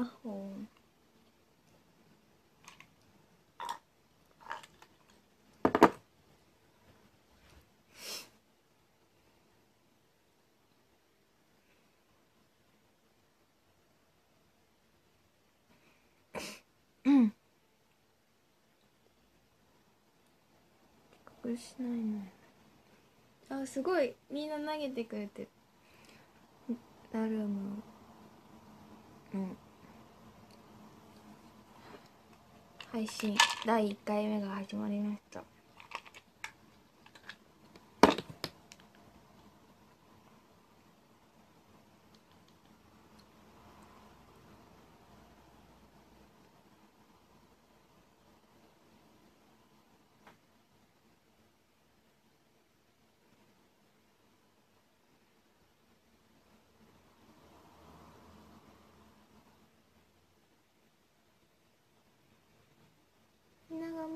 あほうん。遅刻しないのあすごい。みんな投げてくれてる。ダルムうん配信第1回目が始まりました。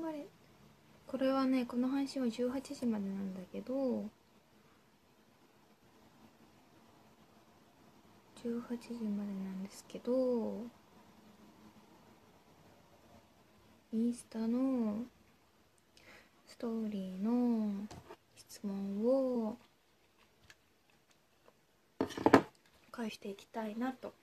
みんな頑張れ。これはねこの配信は18時までなんだけど18時までなんですけどインスタのストーリーの質問を返していきたいなと。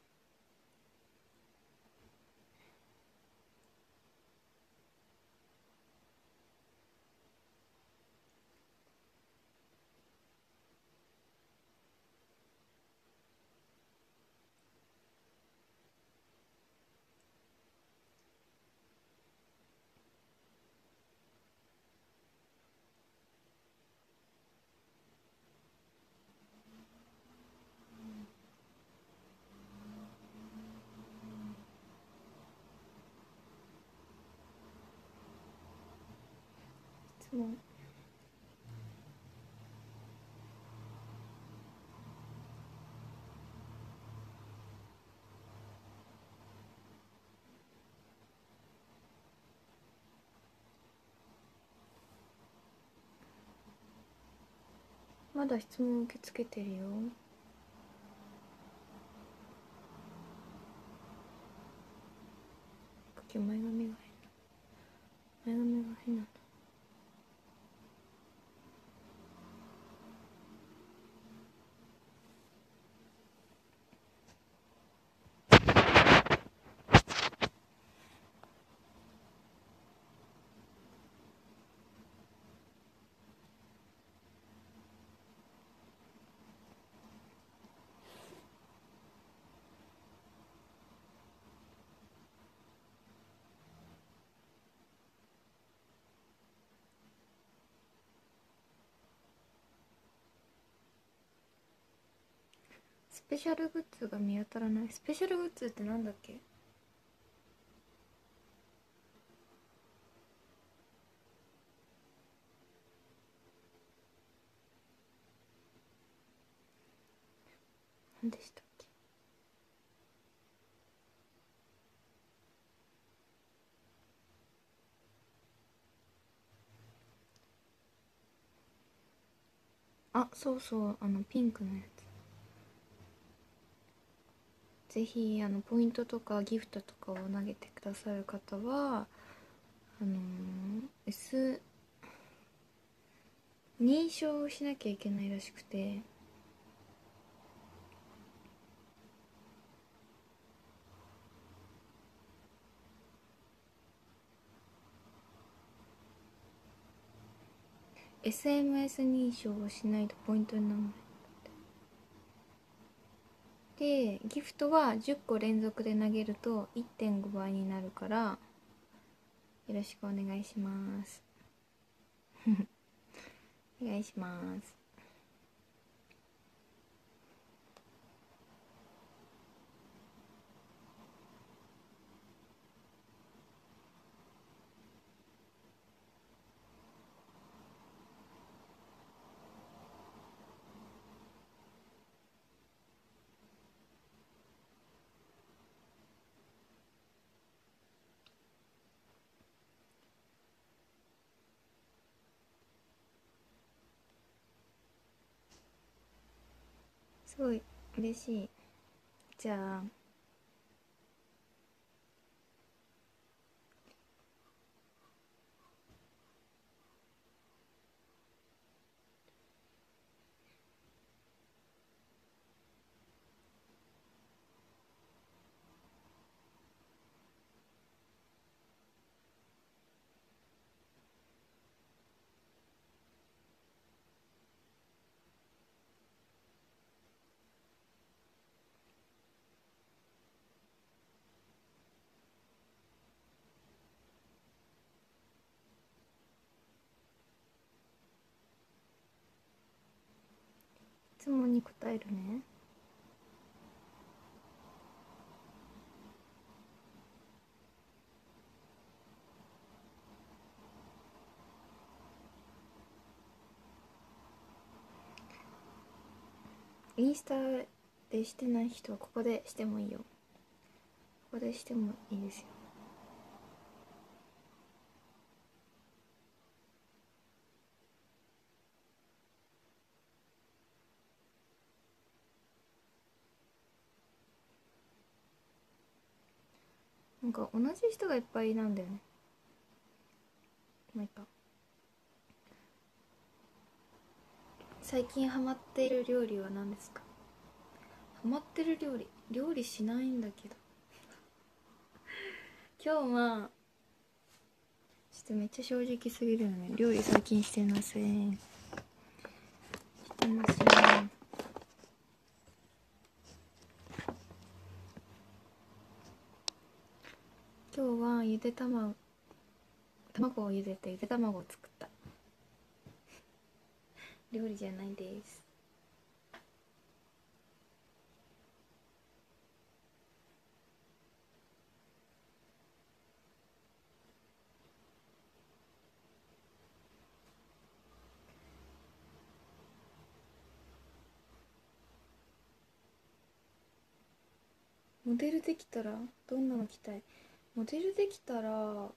質問まだ質問受け付けてるよ。今日前髪が変。前髪が変なんだスペシャルグッズが見当たらない。スペシャルグッズってなんだっけ？何でしたっけ？あそうそう。あのピンクのやつ。ぜひあのポイントとかギフトとかを投げてくださる方はあのー S 認証をしなきゃいけないらしくて。SMS 認証をしないとポイントにならない。でギフトは10個連続で投げると1.5倍になるからよろしくお願いします。お願いします。すごい嬉しい。じゃあ。質問に答えるね。インスタでしてない人はここでしてもいいよ。ここでしてもいいですよ。なんか同じ人がいっぱいなんだよね。まいいか。最近ハマっている料理は何ですか？ハマってる料理。料理しないんだけど。今日はちょっとめっちゃ正直すぎるよね。料理最近してません。してません。今日はゆで卵。卵を茹でてゆで卵を作った。料理じゃないです。モデルできたらどんなの着たい？モデルできたら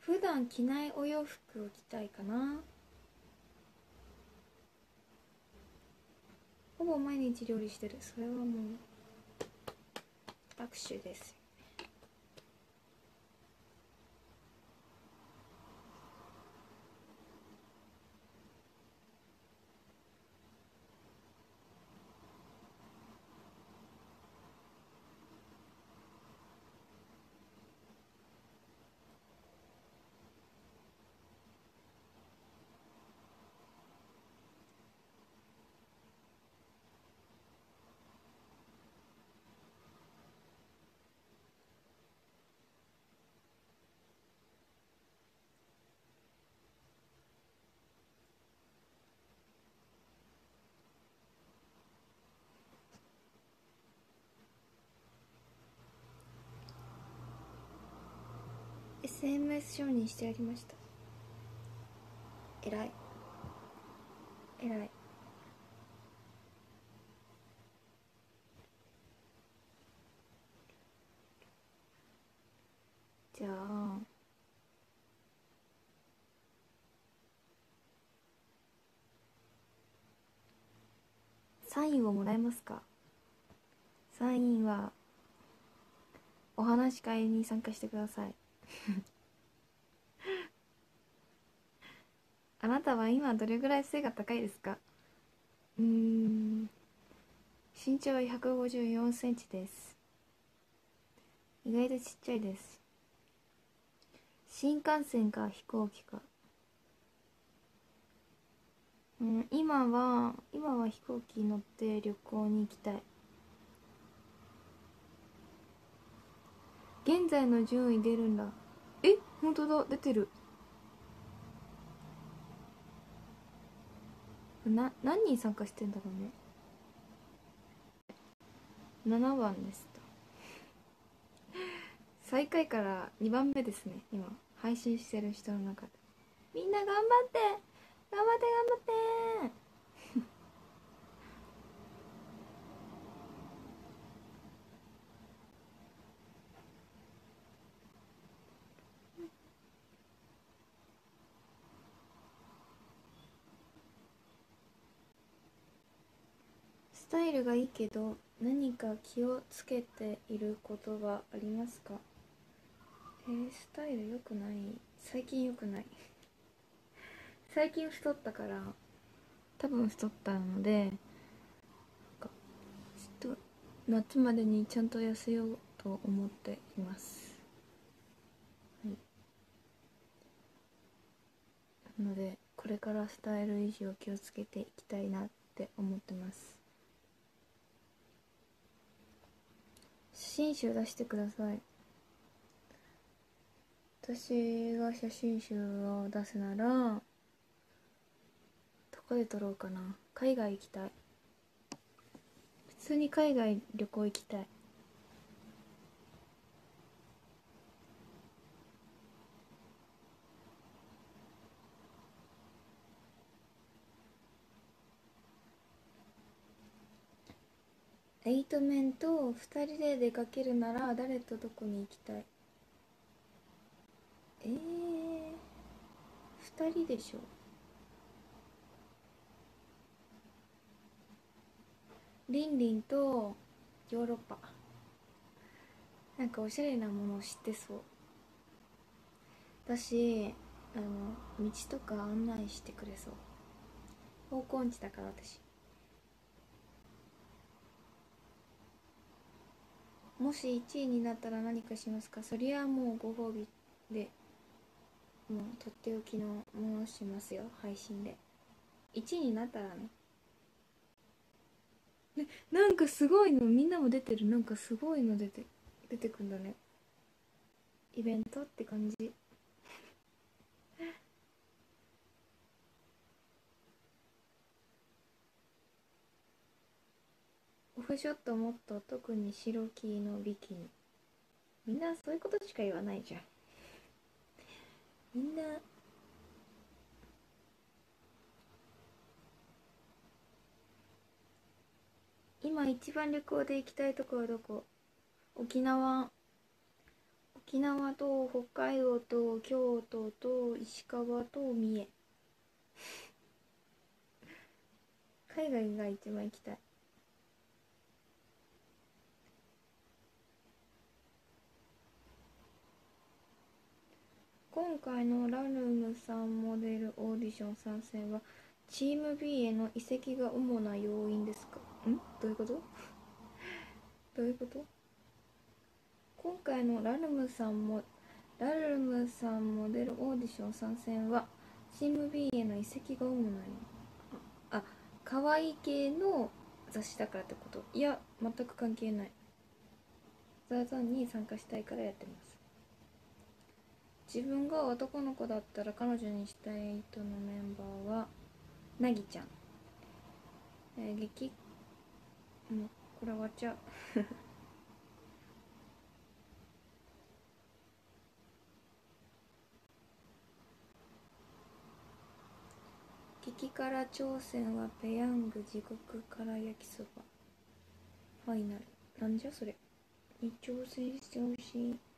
普段着ないお洋服を着たいかな。ほぼ毎日料理してる。それはもう握手です「SMS 承認してありました」えらい。えらい。じゃあ。サインをもらえますか？サインはお話し会に参加してください。あなたは今どれぐらい背が高いですか？うーん。身長は154センチです。意外とちっちゃいです。新幹線か飛行機か。うん今は今は飛行機乗って旅行に行きたい。現在の順位出るんだ。え本当だ。出てる。な何人参加してんだろうね。7番でした 最下位から2番目ですね今。配信してる人の中で。みんな頑張って。頑張って頑張って。タイルがいいけど何か気をつけていることはありますか？えー、スタイル良くない？最近良くない。最近太ったから多分太ったのでちょっと夏までにちゃんと痩せようと思っています。なのでこれからスタイル維持を気をつけていきたいなって思ってます写真集出してください。私が写真集を出すならどこで撮ろうかな。海外行きたい。普通に海外旅行行きたい。エイトメンと2人で出かけるなら誰とどこに行きたい？えー、2人でしょ？リンリンとヨーロッパ。なんかおしゃれなものを知ってそう。私あの道とか案内してくれそう。方向音痴だから私。もし1位になったら何かしますか？そりゃもうご褒美でもうとっておきのものしますよ配信で。1位になったらね。ねなんかすごいのみんなも出てる。なんかすごいの出て出てくんだね。イベントって感じ。フショットもっと特に白キーのビキニ。みんなそういうことしか言わないじゃん。みんな今一番旅行で行きたいとこはどこ？沖縄。沖縄と北海道と京都と石川と三重。海外が一番行きたい。今回のラルムさんモデルオーディション参戦はチーム B への移籍が主な要因ですか？ん？どういうこと？どういうこと？今回のラルムさんもラルムさんモデルオーディション参戦はチーム B への移籍が主な要因。あ可愛い系の雑誌だからってこと？いや全く関係ない。ザーザンに参加したいからやってます。自分が男の子だったら彼女にしたい人のメンバーはなぎちゃん、えー、激もうこれ終わっちゃう。激辛挑戦はペヤング地獄辛焼きそば。ファイナル。なんじゃそれ。に挑戦してほしい。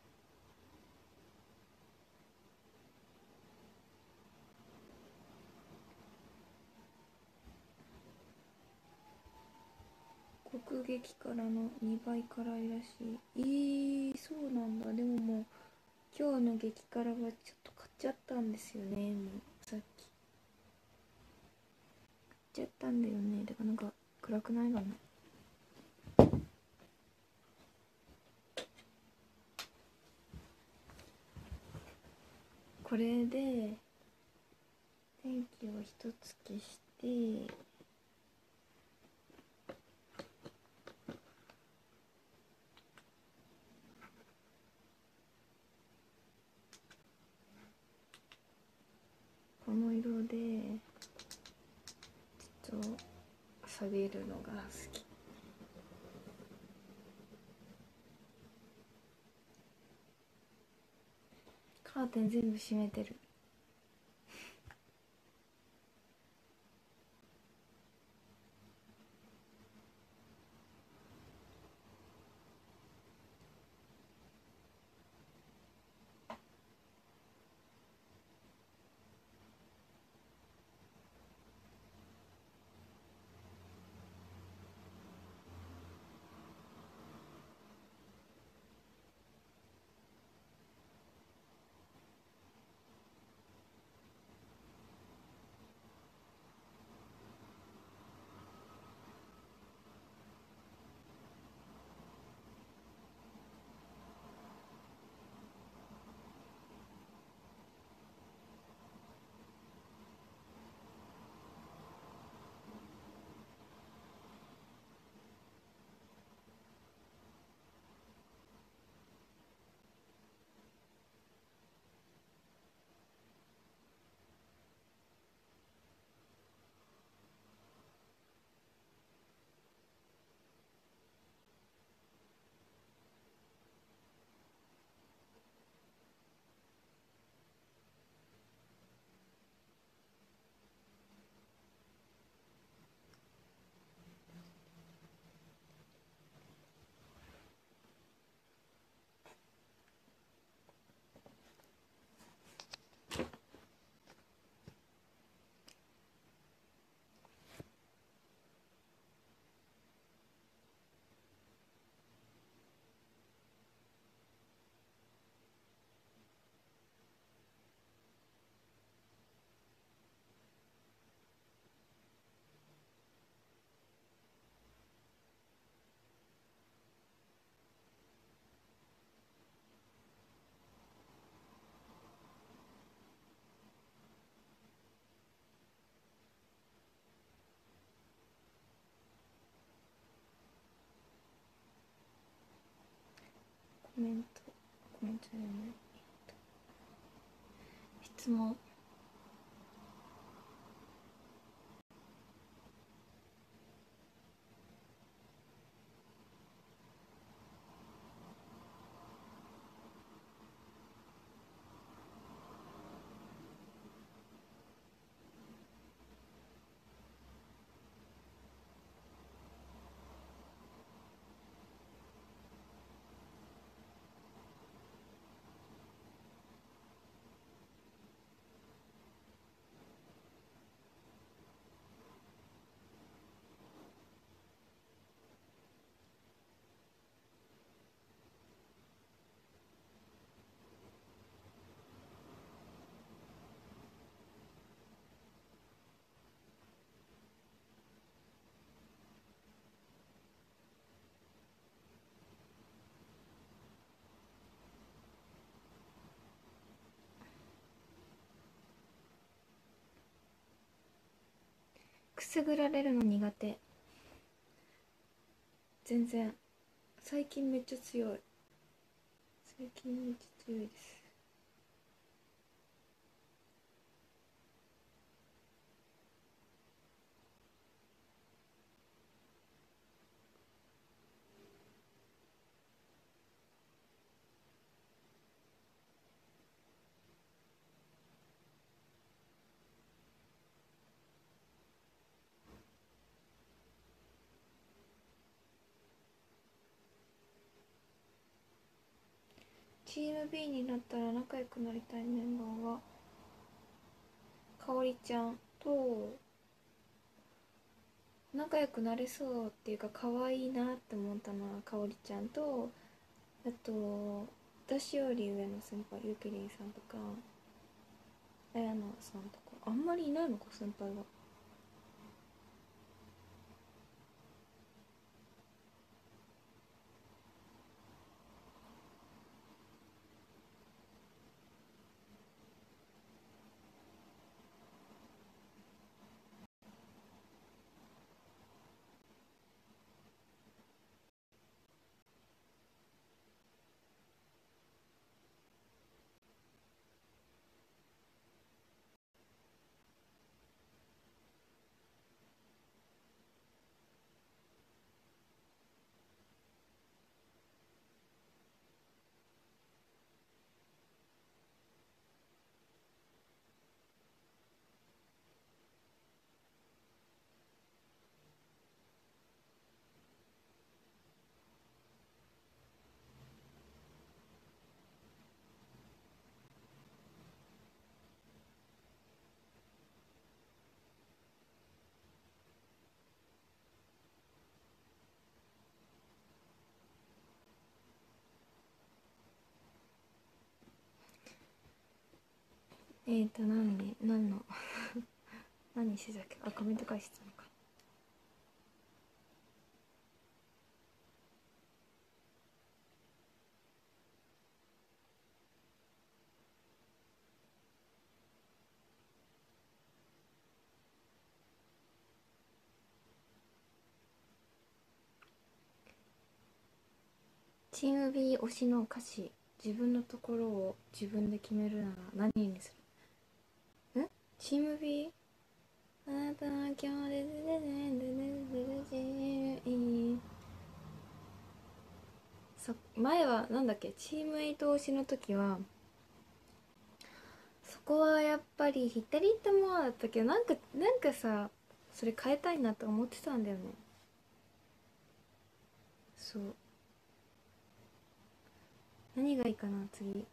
国劇からの2倍辛いらしい。えー、そうなんだ。でももう今日の激辛はちょっと買っちゃったんですよね。もうさっき。買っちゃったんだよね。だからなんか暗くないかな。これで電気を一つ消してこの色でちょっと下げるのが好き。カーテン全部閉めてる。メントコメントじゃない質問くすぐられるの苦手。全然。最近めっちゃ強い。最近めっちゃ強いです。チーム B になったら仲良くなりたいメンバーはかおりちゃんと仲良くなれそうっていうか可愛いなって思ったのはかおりちゃんとあと私より上の先輩ゆきりんさんとかあやなさんとかあんまりいないのか先輩は。えーと何で何の 何してたっけ？あコメント返してたのか。チーム B 推しの歌詞自分のところを自分で決めるなら何にする？チーム B? あなたは今日でそ前はなんだっけチーム8推しの時はそこはやっぱり左ってもだったけどなんかなんかさそれ変えたいなと思ってたんだよねそう何がいいかな次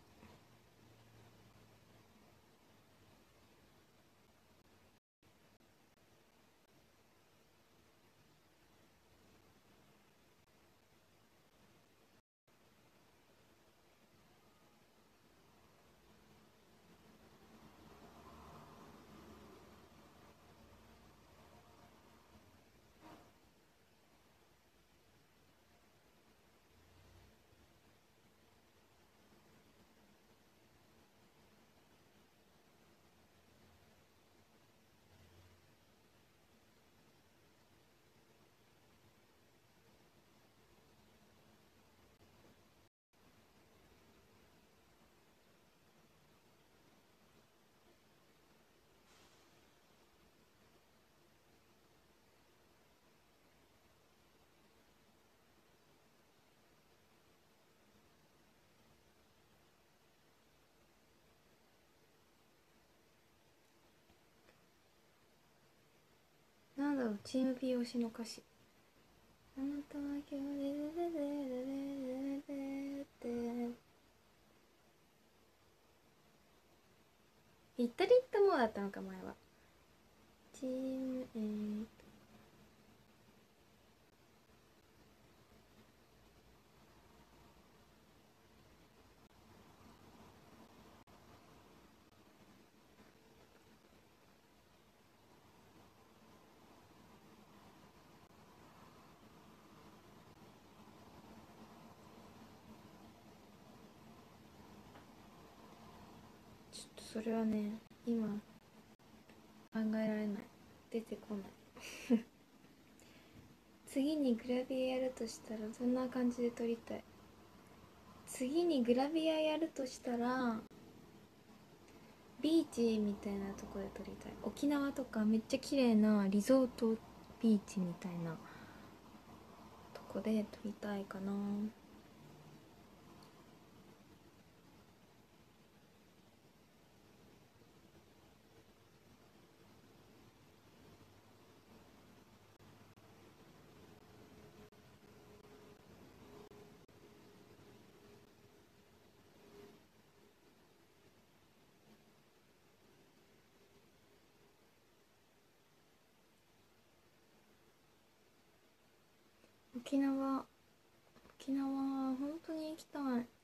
チーム B 推しの歌詞。あなたは今日でででででででイタリットもだったのか前は。チーム A ちょっとそれはね今考えられない。出てこない。次にグラビアやるとしたらどんな感じで撮りたい。次にグラビアやるとしたらビーチみたいなとこで撮りたい。沖縄とかめっちゃ綺麗なリゾートビーチみたいなとこで撮りたいかな。沖縄沖縄本当に行きたい。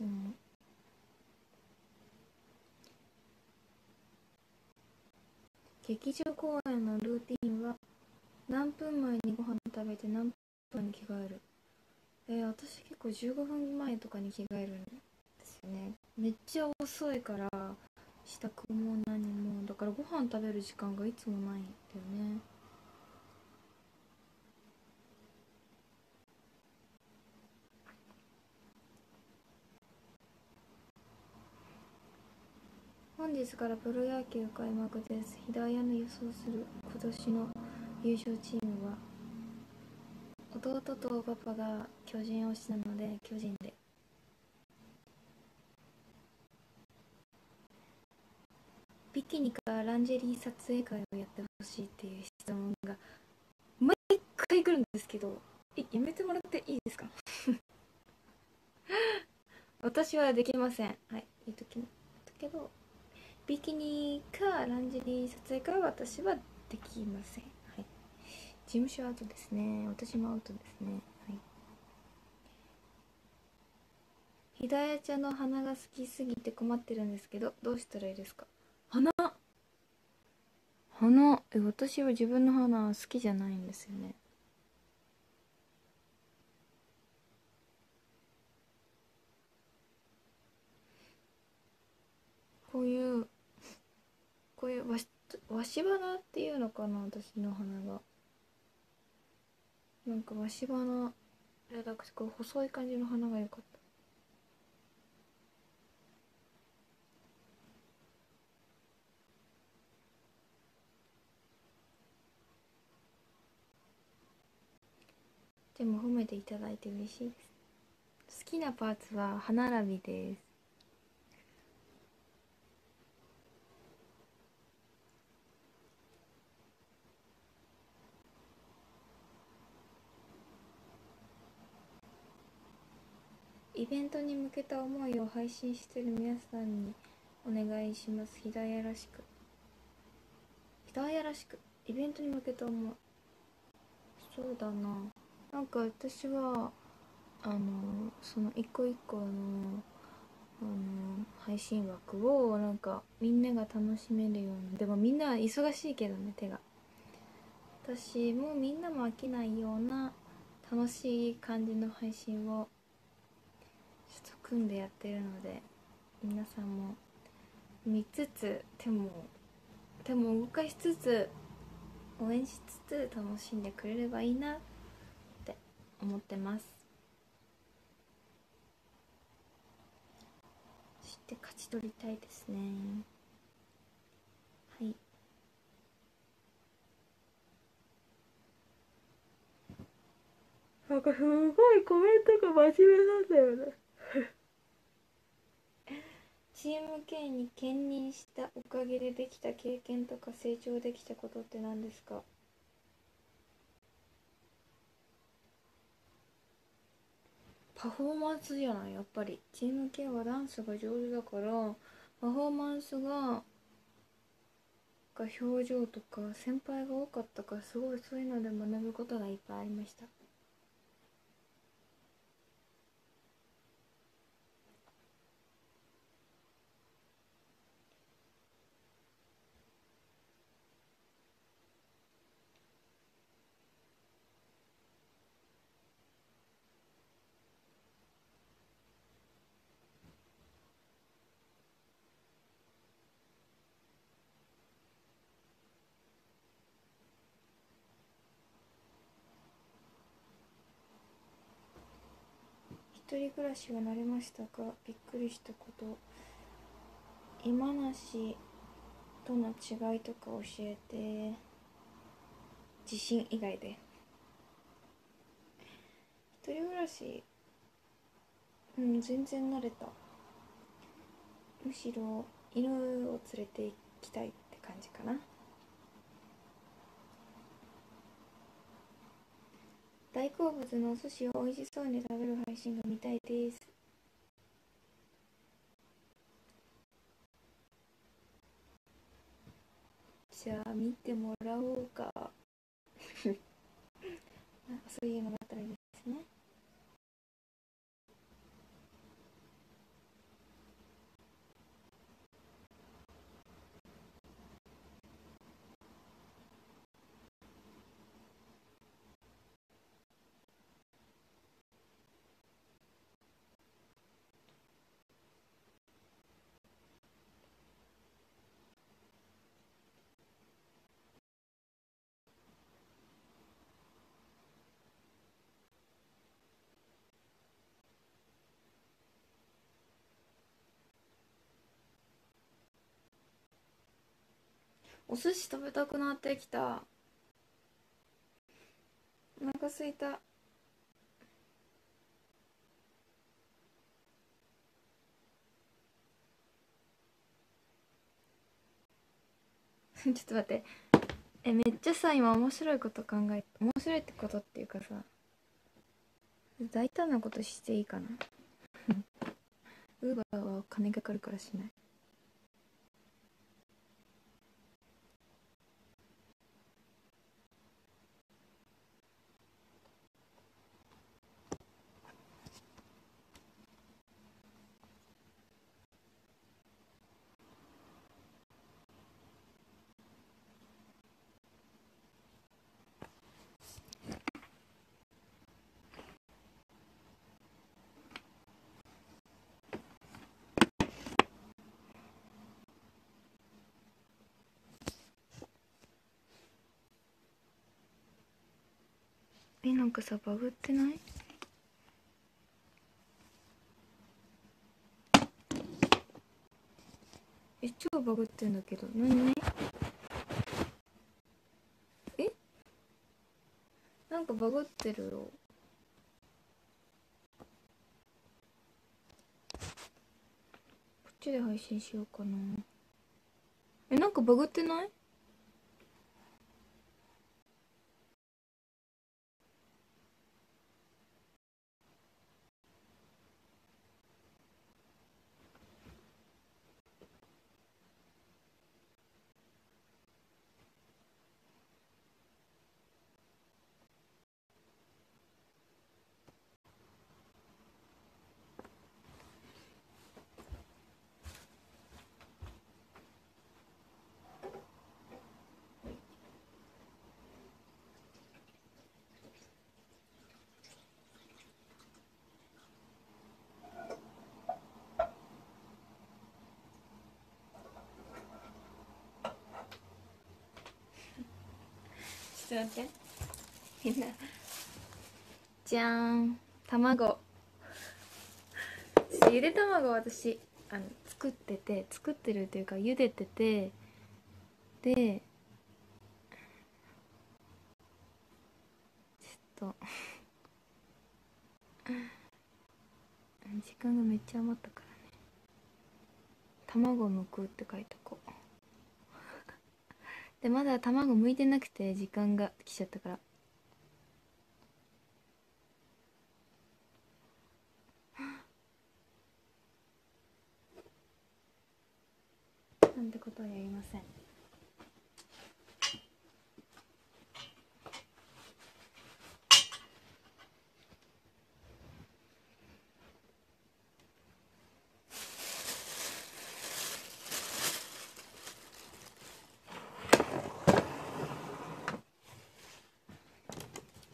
でも。劇場公演のルーティンは何分前にご飯食べて何分に着替える？えー、私結構15分前とかに着替えるんですよね。めっちゃ遅いから支度も何も。だからご飯食べる時間がいつもないんだよね。本日からプロ野球開幕です。平屋の予想する今年の優勝チームは弟とパパが巨人推しなので巨人で。ビキニかランジェリー撮影会をやってほしいっていう質問が毎回来るんですけどえやめてもらっていいですか？私はできません。はい言っときだけどビキニかランジェリー撮影かは私はできません。はい。事務所アウトですね。私もアウトですね。はい。ひだやちゃんの花が好きすぎて困ってるんですけどどうしたらいいですか？花花え私は自分の花好きじゃないんですよね。こういうこういうわしわし花っていうのかな私の花が。なんかわし花じゃなくてこう細い感じの花が良かった。でも褒めていただいて嬉しいです。好きなパーツは歯並びですイベントに向けた思いを配信してる皆さんにお願いします。ひだやらしく。ひだやらしく？イベントに向けた思い。そうだな。なんか私はあのその一個一個のあの配信枠をなんかみんなが楽しめるようなでもみんな忙しいけどね手が。私もみんなも飽きないような楽しい感じの配信をちょっと組んでやってるので皆さんも見つつ手も手も動かしつつ応援しつつ楽しんでくれればいいなって思ってます。そして勝ち取りたいですね。はい。なんかすごいコメントが真面目なんだよね。チーム K に兼任したおかげでできた経験とか成長できたことって何ですか？パフォーマンスじゃない？やっぱり。チーム K はダンスが上手だからパフォーマンスがが表情とか先輩が多かったからすごいそういうので学ぶことがいっぱいありました。一人暮らしは慣れましたかびっくりしたこと今なしとの違いとか教えて地震以外で。一人暮らしうん全然慣れた。むしろ犬を連れて行きたいって感じかな。大好物のお寿司を美味しそうに食べる配信が見たいです。じゃあ見てもらおうか。そういうのがあったらいいですね。お寿司食べたくなってきた。お腹すいた。ちょっと待って。えめっちゃさ今面白いこと考え面白いってことっていうかさ大胆なことしていいかな。ウーバーは金かかるからしない。えなんかさバグってない？え超バグってんだけど何？え？なんかバグってるよ。こっちで配信しようかな。えなんかバグってない？と待って。みんな。じゃーん。卵。ゆで卵私あの作ってて作ってるというか茹でててでちょっと時間がめっちゃ余ったからね。卵剥くって書いとこう。でまだ卵剥いてなくて時間が来ちゃったから。なんてことはやりません。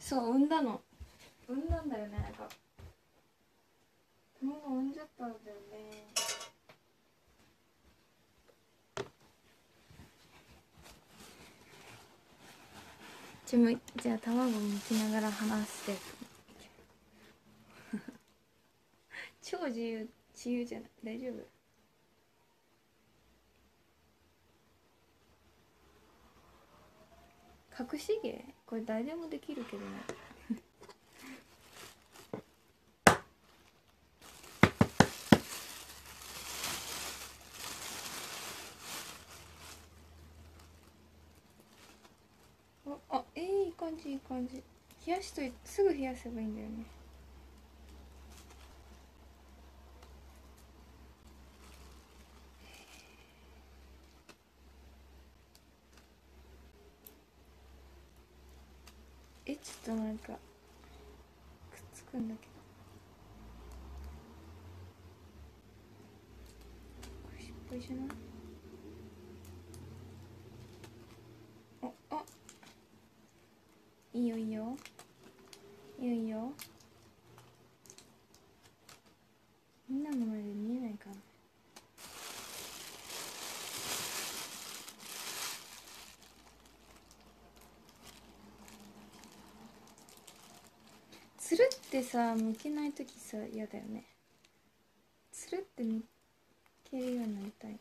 そう産んだの。産んだんだよね。なんか卵産んじゃったんだよね。ちょむじゃあ卵むきながら話して。超自由自由じゃない？大丈夫？隠し芸？これ誰でもできるけどね。あえー、いい感じいい感じ。冷やしといすぐ冷やせばいいんだよねえちょっとなんかくっつくんだけどこれ失敗じゃないああいいよいいよ。いいよ。いいよみんなの前で見えないか。なつるってさ向けない時さ嫌だよね。つるって向けるようになりたいな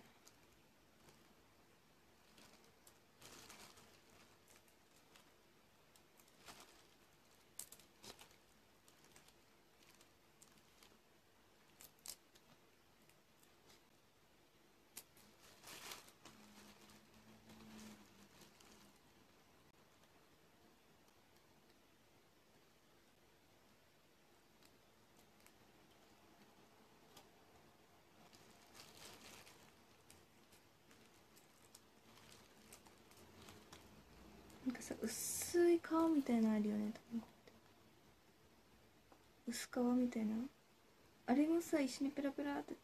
なんかさ薄い皮みたいなあるよね卵薄皮みたいな。あれもさ一緒にペラペラって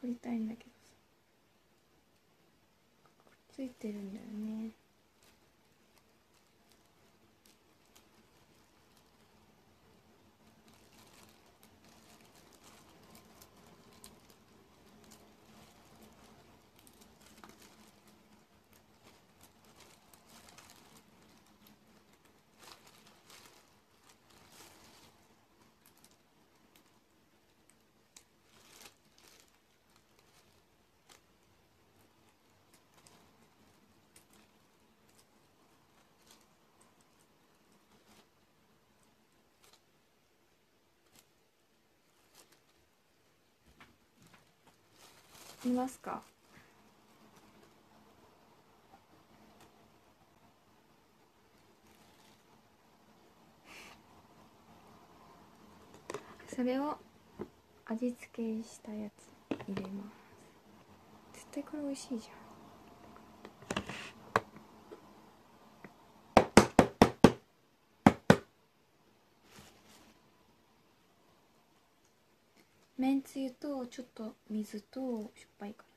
取りたいんだけどさ。くっついてるんだよね。見ますか？それを味付けしたやつ入れます。絶対これ美味しいじゃんめんつゆとちょっと水としょっぱいから。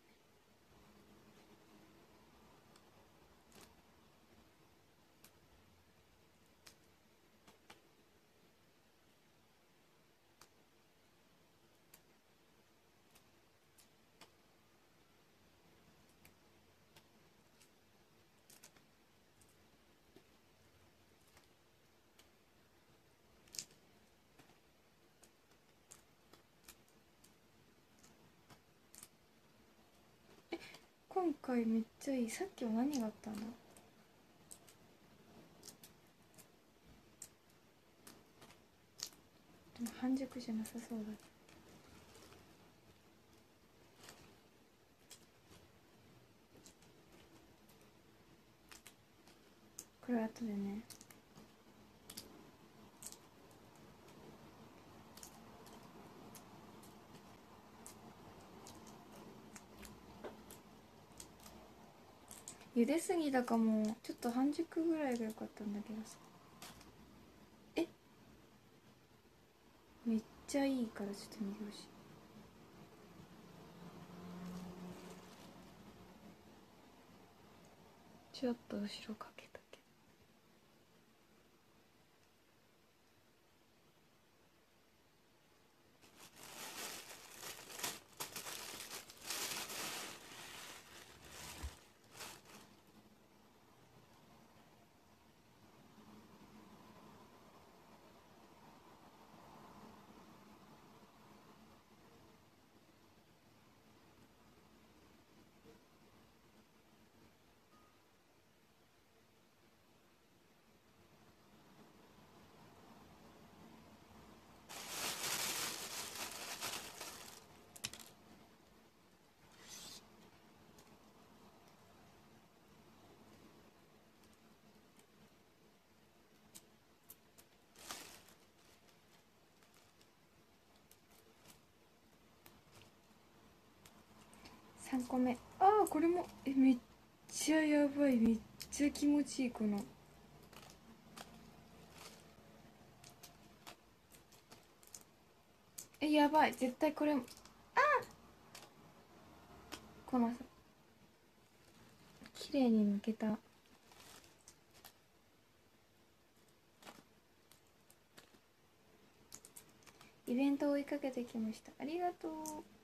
回めっちゃいい。さっきは何があったんだでも半熟じゃなさそうだ。これ後でね。茹ですぎだかも。ちょっと半熟ぐらいが良かったんだけどさ。え？めっちゃいいからちょっと見てほしい。ちょっと後ろかけ3個目。ああこれもえめっちゃやばい。めっちゃ気持ちいいこの。えやばい。絶対これも。あこのさ。綺麗に抜けた。イベントを追いかけてきました。ありがとう。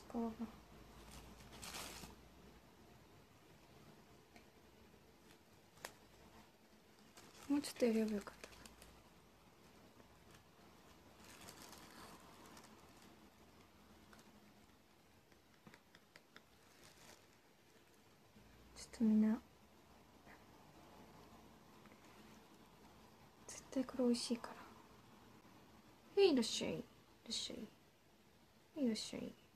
スコアがもうちょっとやればよかった。ちょっとみんな絶対これ美味しいから。はいいらっしゃい。いらっしゃい。いらっしゃい。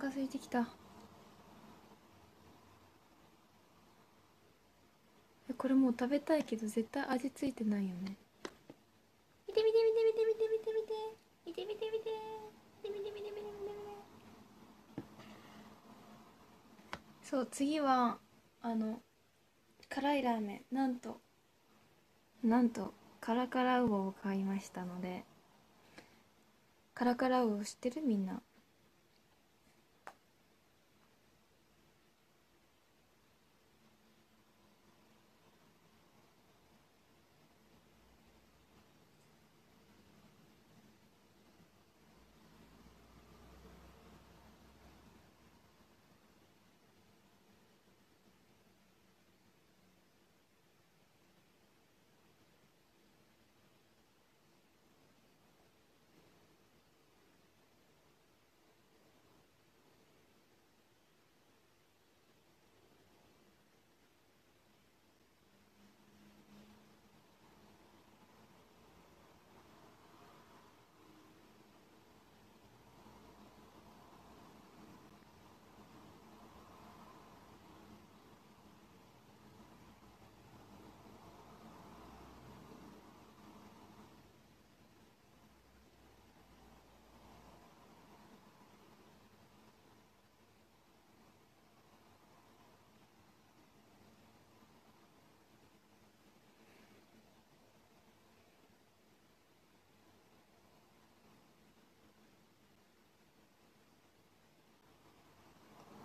か空いてきた。これもう食べたいけど絶対味ついてないよね。見て見て見て見て見て見て見て見て見て見て見て見て見て見て見て見てそう次はあの辛いラーメンなんとなんとカラカラウオを買いましたのでカラカラウオ知ってるみんな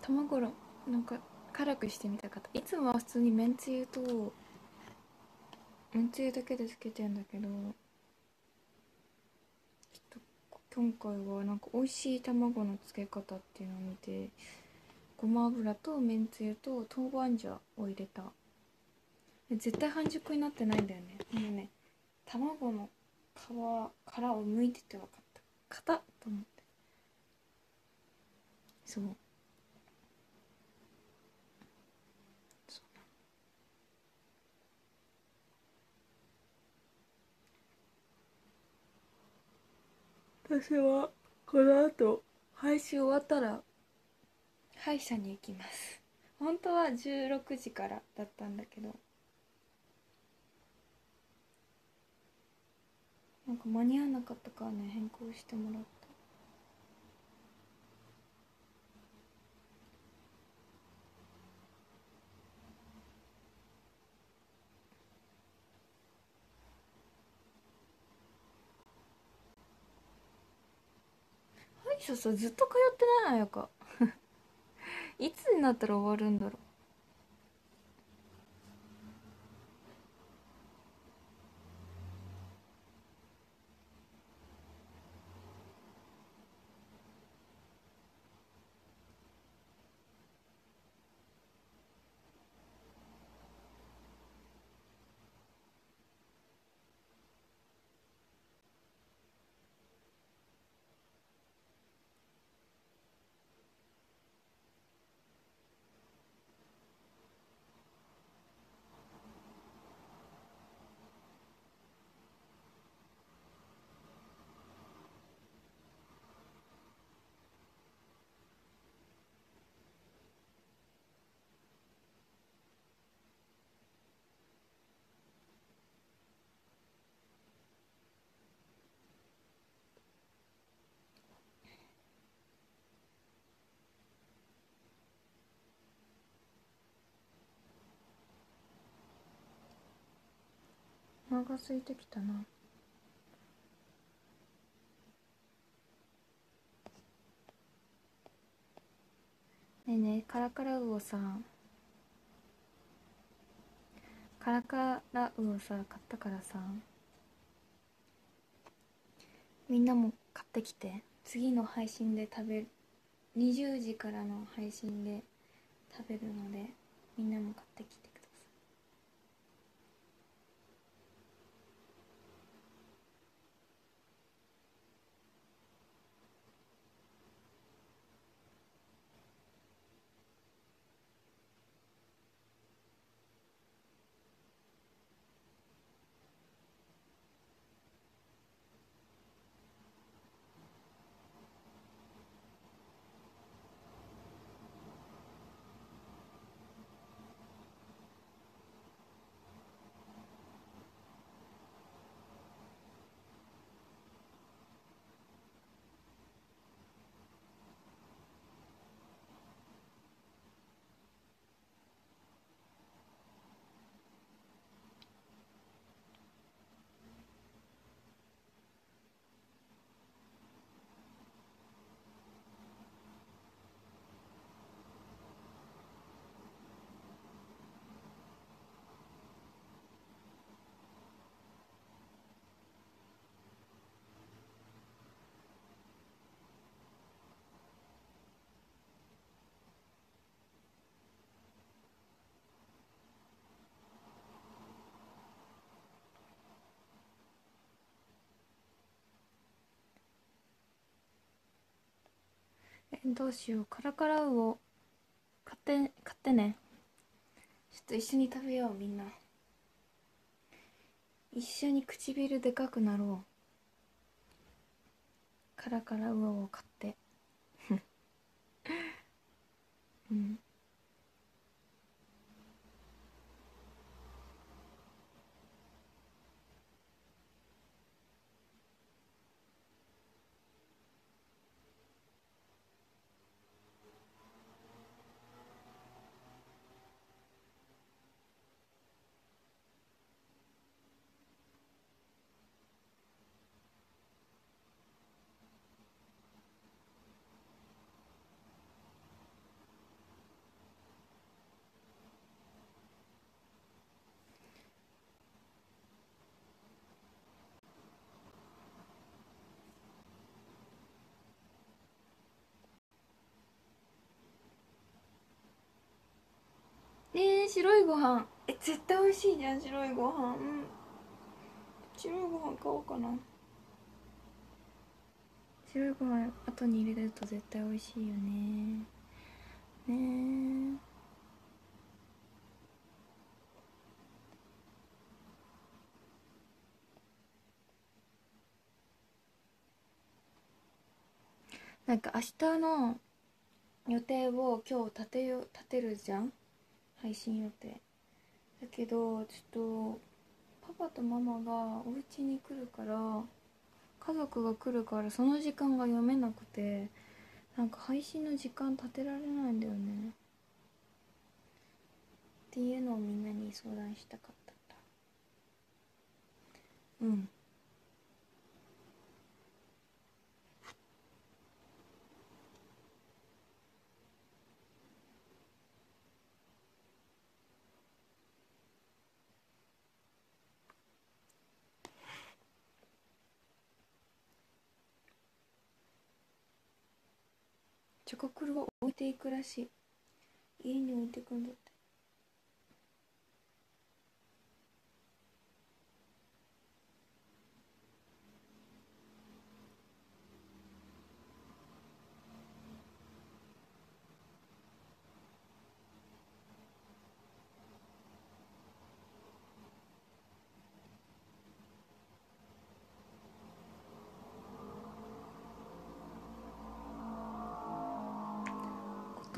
卵のなんか辛くしてみたかった。いつもは普通にめんつゆとめんつゆだけでつけてんだけどちょっと今回はなんか美味しい卵のつけ方っていうのを見てごま油とめんつゆと豆板醤を入れた。絶対半熟になってないんだよね。もうね卵の皮殻を剥いてて分かった。硬っと思って。そう。私はこの後配信終わったら歯医者に行きます。本当は16時からだったんだけど。なんか間に合わなかったからね変更してもらって。歯医者さずっと通ってないのやか。いつになったら終わるんだろう。お腹空いてきたな。ねえねえカラカラウオさカラカラウオさ買ったからさ。みんなも買ってきて。次の配信で食べる。20時からの配信で食べるのでみんなも買ってきて。どうしよう。カラカラウオ買って買ってね。ちょっと一緒に食べようみんな。一緒に唇でかくなろう。カラカラウオを買って。うんえー、白いご飯。え絶対美味しいじゃん白いご飯。うん。白いご飯買おうかな。白いご飯後に入れると絶対美味しいよね。ねなんか明日の予定を今日立てよ立てるじゃん配信予定。だけどちょっとパパとママがお家に来るから家族が来るからその時間が読めなくてなんか配信の時間立てられないんだよね。っていうのをみんなに相談したかった。うん。チョコクルを置いていくらしい。家に置いてくんだって。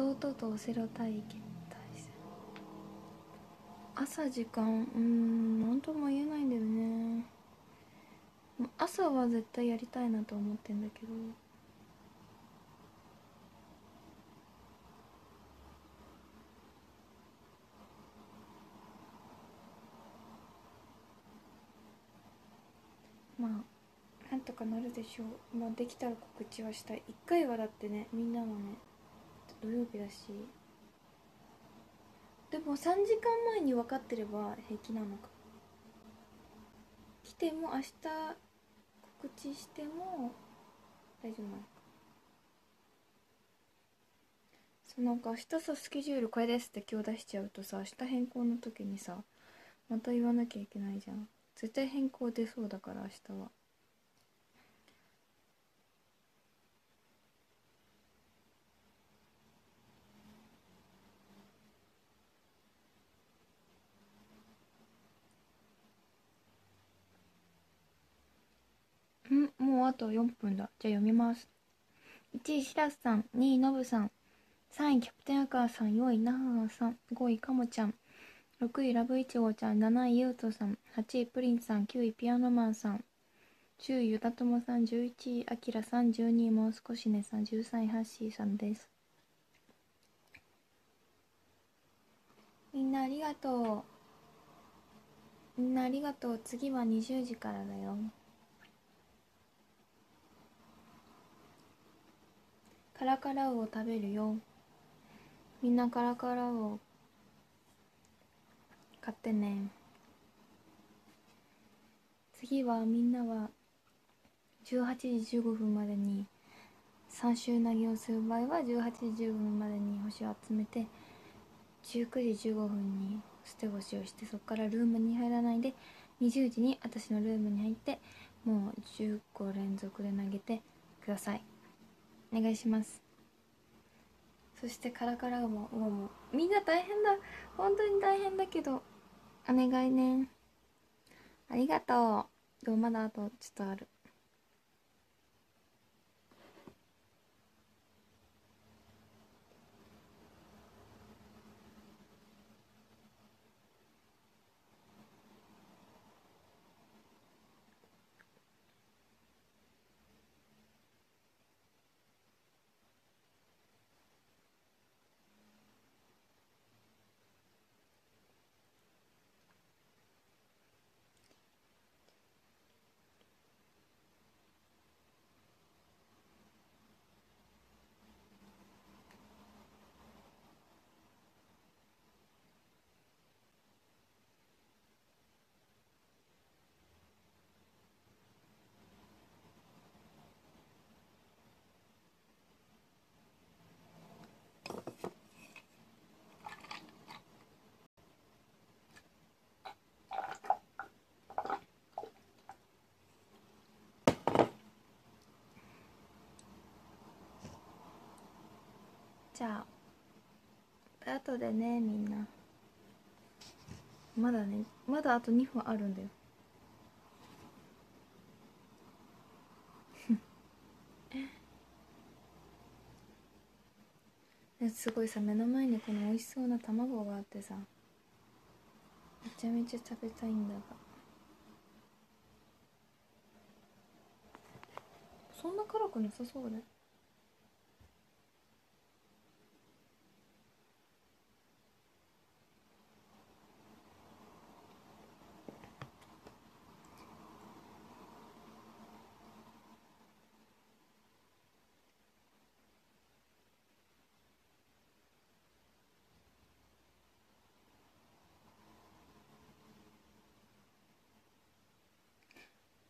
弟とオセロ対決対戦。朝時間うん何とも言えないんだよね。朝は絶対やりたいなと思ってんだけど。まあなんとかなるでしょう。まあできたら告知はしたい。一回はだってねみんなはね土曜日だしでも3時間前に分かってれば平気なのか。来ても明日告知しても大丈夫なのか。そうなんか明日さスケジュールこれですって今日出しちゃうとさ明日変更の時にさまた言わなきゃいけないじゃん。絶対変更出そうだから明日はんもうあと4分だ。じゃあ読みます。1位しらすさん。2位のぶさん。3位キャプテンアカーさん。4位なははさん。5位かもちゃん。6位ラブいちごちゃん。7位ゆうとさん。8位プリンさん。9位ピアノマンさん。10位ゆたともさん。11位あきらさん。12位もう少しねさん。13位ハッシーさんです。みんなありがとう。みんなありがとう。次は20時からだよ。カラカラウを食べるよ。みんなカラカラウを買ってね。次はみんなは18時15分までに3周投げをする場合は18時15分までに星を集めて19時15分に捨て星をしてそこからルームに入らないで20時に私のルームに入ってもう10個連続で投げてください。お願いします。そしてカラカラももうもみんな大変だ。本当に大変だけど。お願いね。ありがとう。でもまだあとちょっとある。じゃあ後でねみんな。まだねまだあと2分あるんだよ。すごいさ目の前にこの美味しそうな卵があってさめちゃめちゃ食べたいんだが。そんな辛くなさそうだね。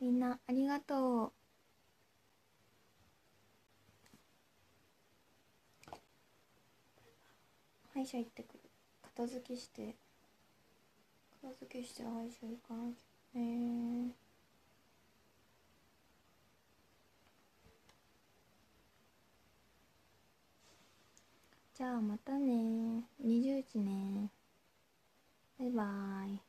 みんなありがとう。歯医者行ってくる。片付けして。片付けして歯医者行かなきゃね。じゃあまたね。20時ね。バイバイ。